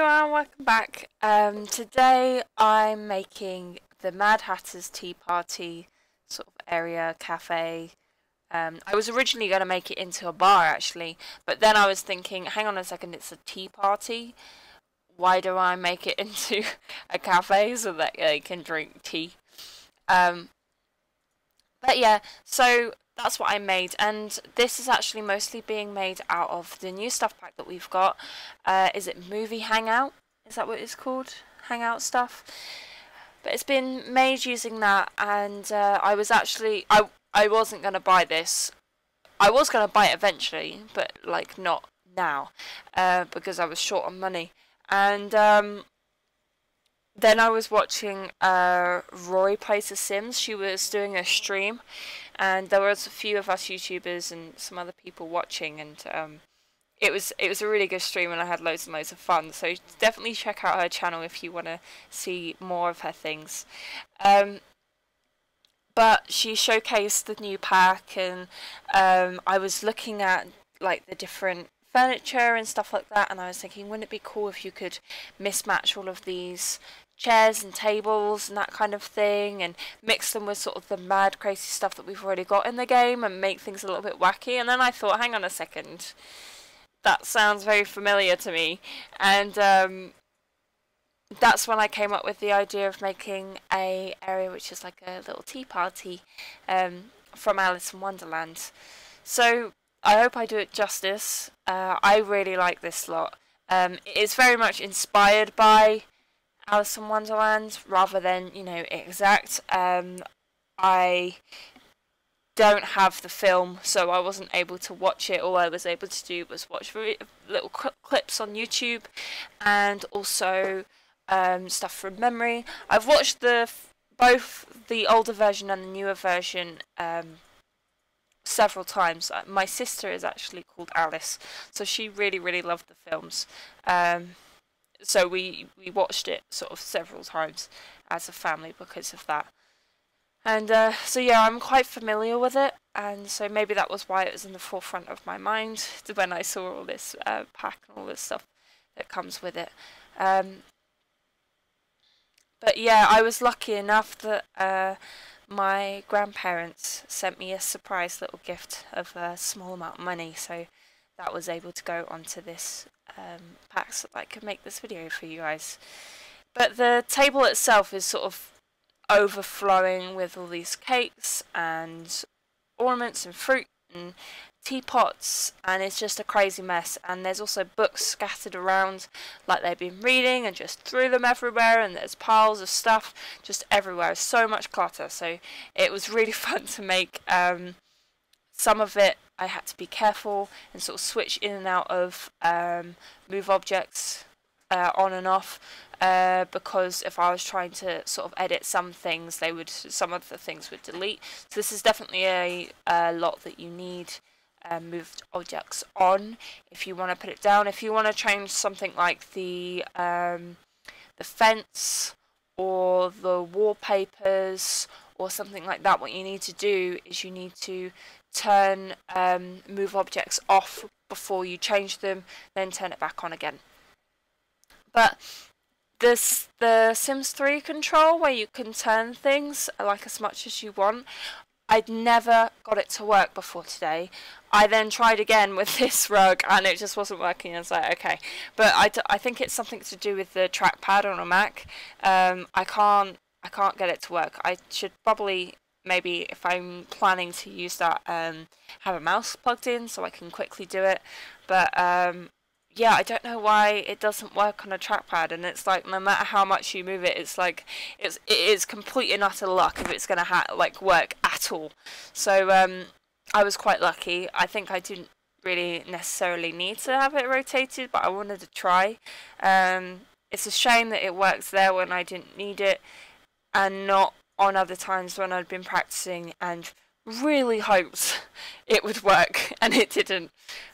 everyone, welcome back. Um, today I'm making the Mad Hatter's Tea Party sort of area, cafe. Um, I was originally going to make it into a bar actually, but then I was thinking, hang on a second, it's a tea party. Why do I make it into a cafe so that they can drink tea? Um, but yeah, so that's what I made and this is actually mostly being made out of the new stuff pack that we've got. Uh, is it movie hangout? Is that what it's called? Hangout stuff? But it's been made using that and uh, I was actually I, I wasn't going to buy this. I was going to buy it eventually but like not now uh, because I was short on money. And um, then I was watching uh, Rory Plays The Sims. She was doing a stream, and there was a few of us YouTubers and some other people watching, and um, it was it was a really good stream, and I had loads and loads of fun. So definitely check out her channel if you want to see more of her things. Um, but she showcased the new pack, and um, I was looking at like the different furniture and stuff like that and I was thinking wouldn't it be cool if you could mismatch all of these chairs and tables and that kind of thing and mix them with sort of the mad crazy stuff that we've already got in the game and make things a little bit wacky. And then I thought hang on a second. That sounds very familiar to me. And um, that's when I came up with the idea of making a area which is like a little tea party um, from Alice in Wonderland. So I hope I do it justice. Uh, I really like this lot. Um, it's very much inspired by Alice in Wonderland rather than, you know, exact. Um, I don't have the film, so I wasn't able to watch it. All I was able to do was watch little clips on YouTube and also um, stuff from memory. I've watched the both the older version and the newer version um, several times. Uh, my sister is actually called Alice, so she really, really loved the films. Um, so we we watched it sort of several times as a family because of that. And uh, so yeah, I'm quite familiar with it, and so maybe that was why it was in the forefront of my mind when I saw all this uh, pack and all this stuff that comes with it. Um, but yeah, I was lucky enough that uh, my grandparents sent me a surprise little gift of a small amount of money, so that was able to go onto this um, so that I could make this video for you guys. But the table itself is sort of overflowing with all these cakes and ornaments and fruit and teapots and it's just a crazy mess. And there's also books scattered around like they've been reading and just threw them everywhere and there's piles of stuff just everywhere. So much clutter. So it was really fun to make um, some of it I had to be careful and sort of switch in and out of um, move objects uh, on and off uh, because if I was trying to sort of edit some things, they would some of the things would delete. So this is definitely a, a lot that you need uh, moved objects on if you want to put it down. If you want to change something like the um, the fence or the wallpapers or something like that, what you need to do is you need to turn um, move objects off before you change them, then turn it back on again. But this the Sims 3 control where you can turn things like as much as you want. I'd never got it to work before today. I then tried again with this rug and it just wasn't working. I was like, okay. But I, I think it's something to do with the trackpad on a Mac. Um, I can't I can't get it to work. I should probably maybe if I'm planning to use that, um, have a mouse plugged in so I can quickly do it. But um, yeah, I don't know why it doesn't work on a trackpad, and it's like no matter how much you move it, it's like it's it is complete and utter luck if it's gonna like work at all. So um, I was quite lucky. I think I didn't really necessarily need to have it rotated, but I wanted to try. Um, it's a shame that it works there when I didn't need it, and not on other times when I'd been practicing and really hoped it would work and it didn't.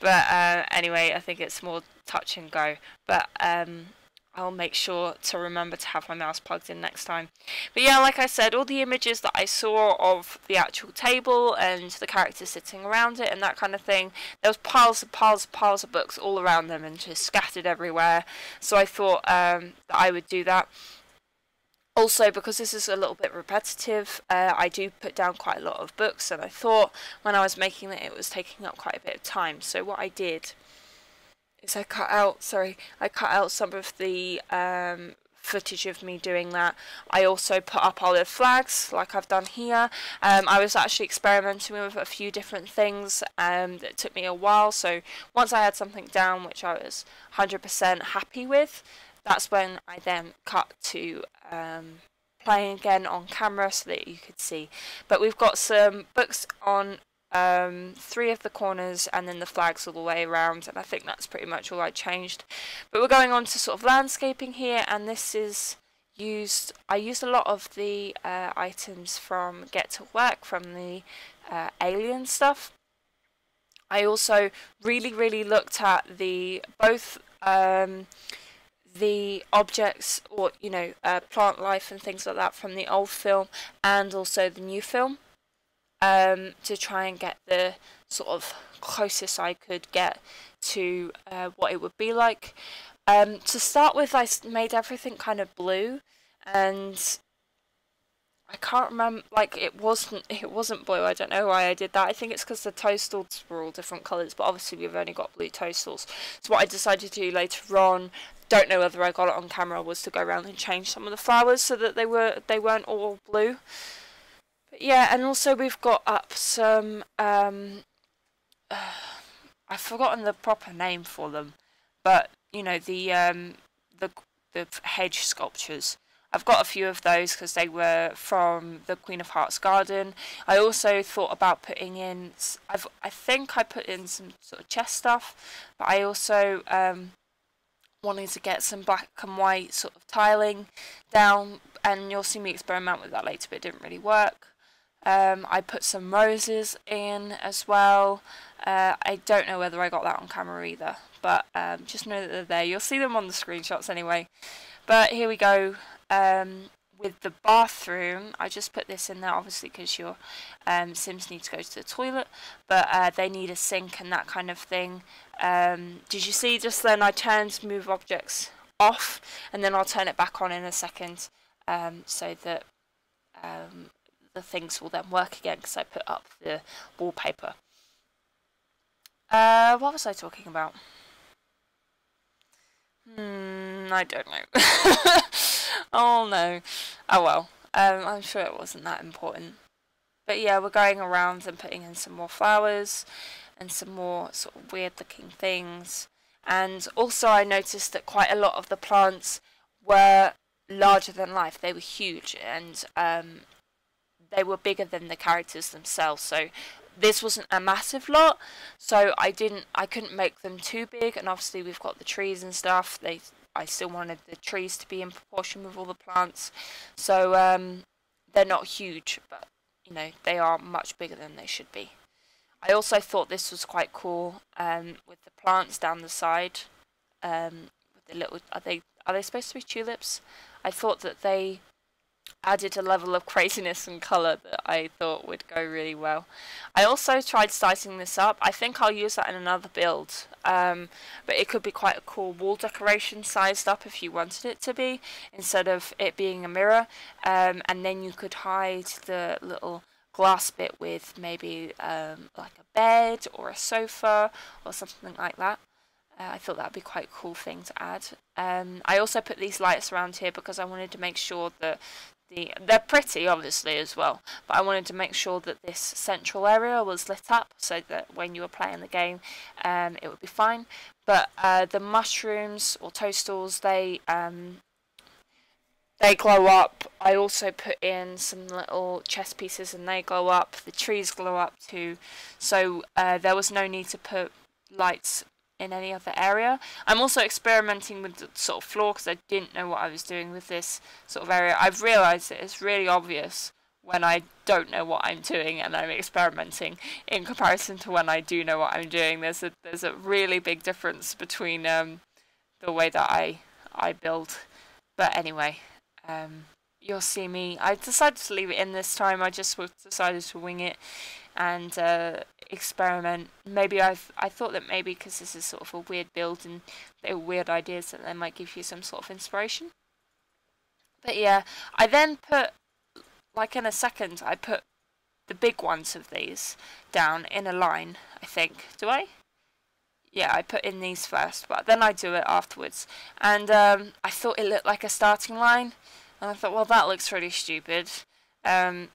But uh, anyway, I think it's more touch and go. But um, I'll make sure to remember to have my mouse plugged in next time. But yeah, like I said, all the images that I saw of the actual table and the characters sitting around it and that kind of thing, there was piles and piles and piles of books all around them and just scattered everywhere. So I thought um, that I would do that. Also, because this is a little bit repetitive, uh, I do put down quite a lot of books, and I thought when I was making it, it was taking up quite a bit of time. So what I did is I cut out, sorry, I cut out some of the um, footage of me doing that. I also put up olive flags like I've done here. Um, I was actually experimenting with a few different things um, that took me a while. So once I had something down which I was 100% happy with, that's when I then cut to um, playing again on camera so that you could see. But we've got some books on um, three of the corners and then the flags all the way around and I think that's pretty much all I changed. But we're going on to sort of landscaping here and this is used, I used a lot of the uh, items from Get to Work from the uh, alien stuff. I also really really looked at the both um, the objects or you know uh, plant life and things like that from the old film and also the new film um, to try and get the sort of closest I could get to uh, what it would be like. Um, to start with, I made everything kind of blue, and I can't remember. Like it wasn't, it wasn't blue. I don't know why I did that. I think it's because the toadstools were all different colours, but obviously we've only got blue toadstools. So what I decided to do later on, don't know whether I got it on camera, was to go around and change some of the flowers so that they were they weren't all blue. But yeah, and also we've got up some, um, uh, I've forgotten the proper name for them, but, you know, the, um, the, the hedge sculptures. I've got a few of those because they were from the Queen of Hearts garden. I also thought about putting in, I've, I think I put in some sort of chest stuff, but I also um, wanted to get some black and white sort of tiling down, and you'll see me experiment with that later, but it didn't really work. Um, I put some roses in as well. Uh, I don't know whether I got that on camera either, but um, just know that they're there. You'll see them on the screenshots anyway. But here we go. Um, with the bathroom, I just put this in there obviously because your um, Sims need to go to the toilet, but uh, they need a sink and that kind of thing. Um, did you see just then I turned move objects off and then I'll turn it back on in a second um, so that um, the things will then work again because I put up the wallpaper. Uh, what was I talking about? Hmm, I don't know. oh no. Oh well. Um, I'm sure it wasn't that important. But yeah, we're going around and putting in some more flowers and some more sort of weird looking things. And also I noticed that quite a lot of the plants were larger than life. They were huge and um, they were bigger than the characters themselves. So this wasn't a massive lot, so I didn't, I couldn't make them too big. And obviously we've got the trees and stuff. They, I still wanted the trees to be in proportion with all the plants. So um, they're not huge, but you know they are much bigger than they should be. I also thought this was quite cool um, with the plants down the side. Um, with the little, are they are they supposed to be tulips? I thought that they added a level of craziness and colour that I thought would go really well. I also tried sizing this up. I think I'll use that in another build. Um, but it could be quite a cool wall decoration sized up if you wanted it to be, instead of it being a mirror. Um, and then you could hide the little glass bit with maybe um, like a bed or a sofa or something like that. Uh, I thought that would be quite a cool thing to add. Um, I also put these lights around here because I wanted to make sure that the they're pretty obviously as well but I wanted to make sure that this central area was lit up so that when you were playing the game um, it would be fine but uh, the mushrooms or toadstools they um, they glow up I also put in some little chess pieces and they glow up the trees glow up too so uh, there was no need to put lights in any other area. I'm also experimenting with the sort of floor because I didn't know what I was doing with this sort of area. I've realised that it's really obvious when I don't know what I'm doing and I'm experimenting in comparison to when I do know what I'm doing. There's a there's a really big difference between um, the way that I I build. But anyway, um, you'll see me. I decided to leave it in this time. I just decided to wing it and uh, experiment. Maybe I I thought that maybe because this is sort of a weird build and they're weird ideas that they might give you some sort of inspiration. But yeah, I then put like in a second I put the big ones of these down in a line. I think do I? Yeah, I put in these first, but then I do it afterwards. And um, I thought it looked like a starting line, and I thought, well, that looks really stupid. Um,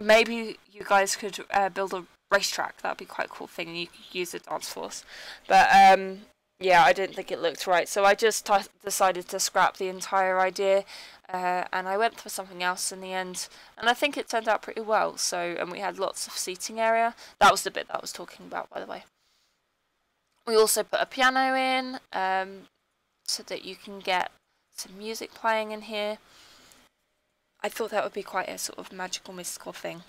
maybe you guys could uh, build a racetrack. That'd be quite a cool thing. You could use a dance force. But um, yeah, I didn't think it looked right. So I just decided to scrap the entire idea. Uh, and I went for something else in the end. And I think it turned out pretty well. So, and we had lots of seating area. That was the bit that I was talking about, by the way. We also put a piano in um, so that you can get some music playing in here. I thought that would be quite a sort of magical, mystical thing.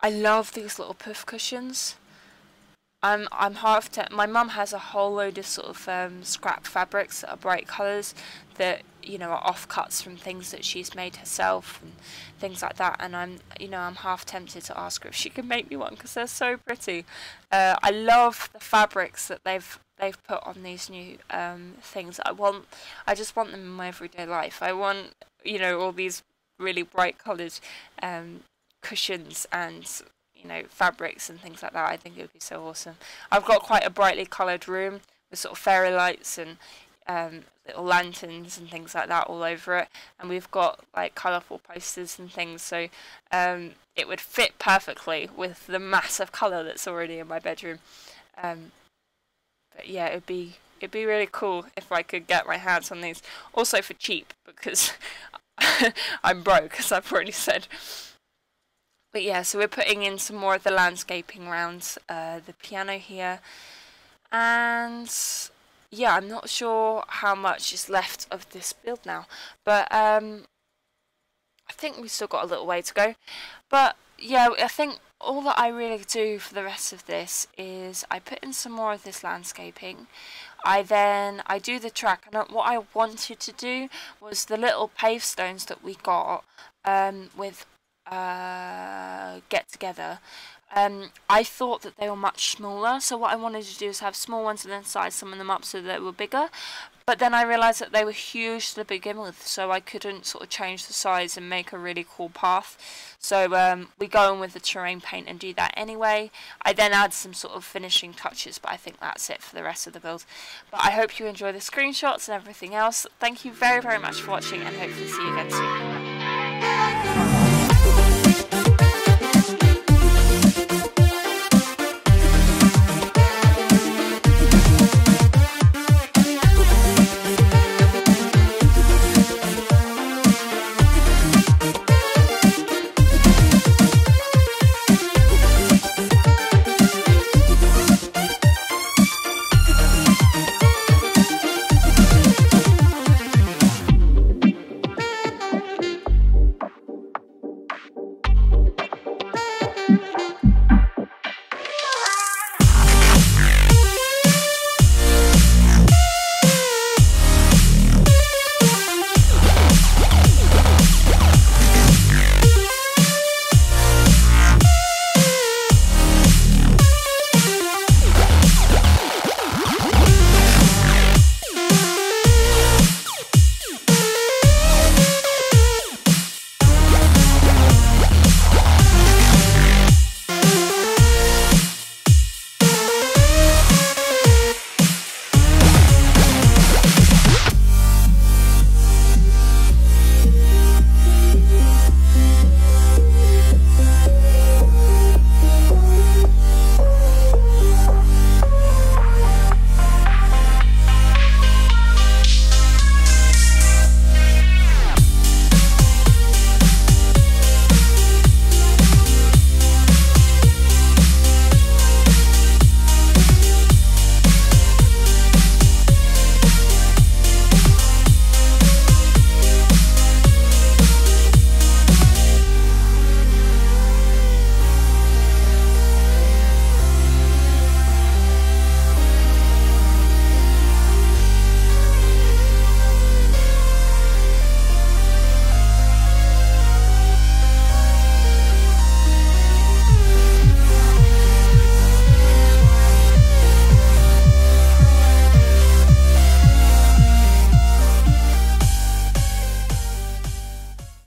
I love these little puff cushions. I'm I'm half my mum has a whole load of sort of um, scrap fabrics that are bright colours that you know are offcuts from things that she's made herself and things like that and I'm you know I'm half tempted to ask her if she can make me one because they're so pretty. Uh, I love the fabrics that they've they've put on these new um, things. I want I just want them in my everyday life. I want you know all these really bright coloured um, cushions and you know fabrics and things like that. I think it would be so awesome. I've got quite a brightly coloured room with sort of fairy lights and um, little lanterns and things like that all over it, and we've got like colourful posters and things. So um, it would fit perfectly with the mass of colour that's already in my bedroom. Um, but yeah, it'd be it'd be really cool if I could get my hands on these. Also for cheap because I'm broke, as I've already said. But yeah, so we're putting in some more of the landscaping around uh, the piano here. And yeah, I'm not sure how much is left of this build now. But um, I think we've still got a little way to go. But yeah, I think all that I really do for the rest of this is I put in some more of this landscaping. I then I do the track and what I wanted to do was the little pave stones that we got um, with uh, get together. Um, I thought that they were much smaller, so what I wanted to do is have small ones and then size some of them up so they were bigger. But then I realised that they were huge to begin with, so I couldn't sort of change the size and make a really cool path. So um, we go in with the terrain paint and do that anyway. I then add some sort of finishing touches, but I think that's it for the rest of the build. But I hope you enjoy the screenshots and everything else. Thank you very, very much for watching and hopefully see you again soon.